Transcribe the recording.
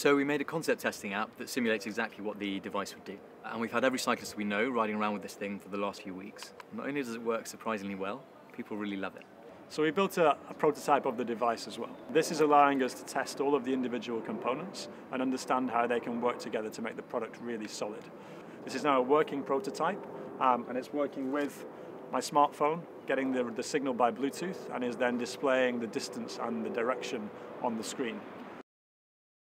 So we made a concept testing app that simulates exactly what the device would do. And we've had every cyclist we know riding around with this thing for the last few weeks. Not only does it work surprisingly well, people really love it. So we built a, a, prototype of the device as well. This is allowing us to test all of the individual components and understand how they can work together to make the product really solid. This is now a working prototype um, and it's working with my smartphone, getting the, the signal by Bluetooth and is then displaying the distance and the direction on the screen.